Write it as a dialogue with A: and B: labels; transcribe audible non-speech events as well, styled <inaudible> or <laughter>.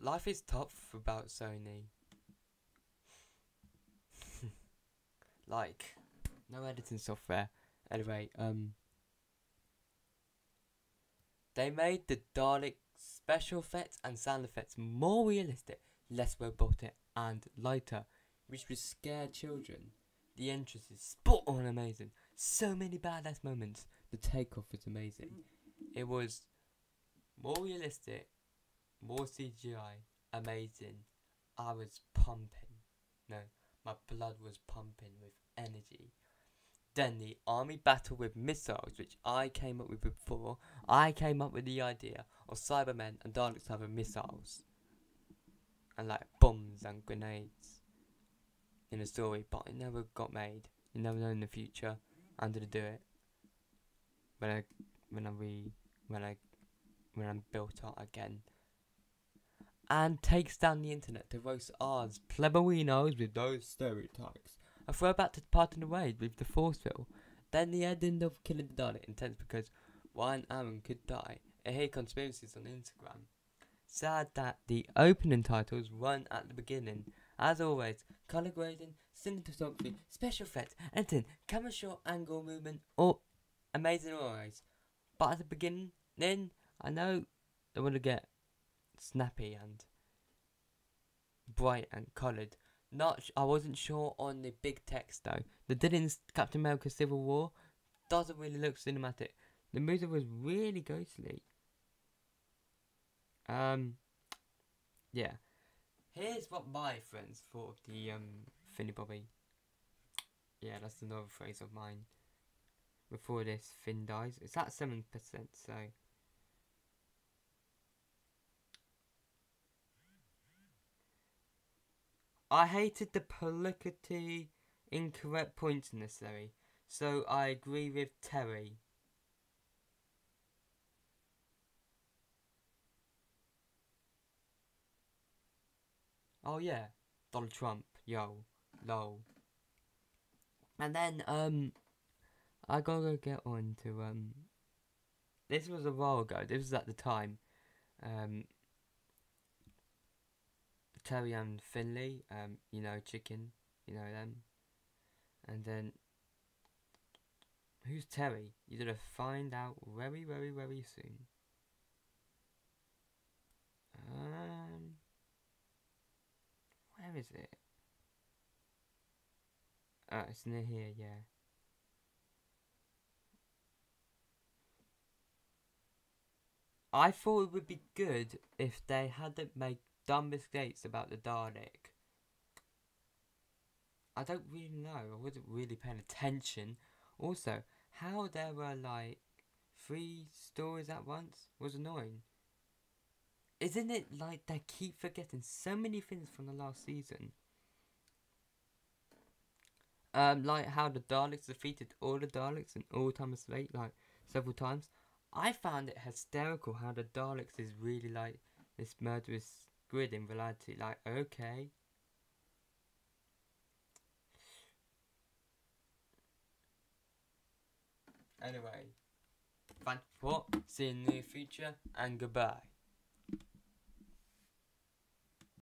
A: life is tough about Sony. <laughs> like, no editing software. Anyway, um, they made the Dalek special effects and sound effects more realistic, less robotic, and lighter, which would scare children. The entrance is spot on amazing. So many badass moments. The takeoff was amazing. It was more realistic, more CGI, amazing. I was pumping. No, my blood was pumping with energy. Then the army battle with missiles, which I came up with before. I came up with the idea of Cybermen and Daleks having missiles. And like bombs and grenades in a story, but it never got made. You never know in the future. I'm gonna do it. When I when I re when I when I'm built up again. And takes down the internet to roast ours plebeinos with those stereotypes. A throwback to Parting the Ways with the Forceville. Then the ending of Killing the Dalek intense because Ryan Aaron could die. I hear conspiracies on Instagram. Sad that the opening titles run at the beginning. As always, colour grading, cinematography, special effects, editing, camera shot, angle movement, all amazing always. But at the beginning, then I know they want to get snappy and bright and coloured. Not, I wasn't sure on the big text though. The Dylan's Captain America Civil War doesn't really look cinematic. The music was really ghostly. Um, yeah. Here's what my friends thought of the um Finny Bobby. Yeah, that's another phrase of mine. Before this, Finn dies. It's at seven percent, so. I hated the politically incorrect points in this series, so I agree with Terry. Oh yeah, Donald Trump, yo, lol. And then um, I gotta get on to um. This was a while ago. This was at the time. Um, Terry and Finley, um, you know, chicken, you know them. And then, who's Terry? You're gonna find out very, very, very soon. Um, where is it? Oh, it's near here, yeah. I thought it would be good if they hadn't made dumb mistakes about the Dalek. I don't really know. I wasn't really paying attention. Also, how there were like three stories at once was annoying. Isn't it like they keep forgetting so many things from the last season? Um, like how the Daleks defeated all the Daleks in all time of slate, like several times. I found it hysterical how the Daleks is really like this murderous grid in reality. Like, okay. Anyway, thank you for see you in the future and goodbye.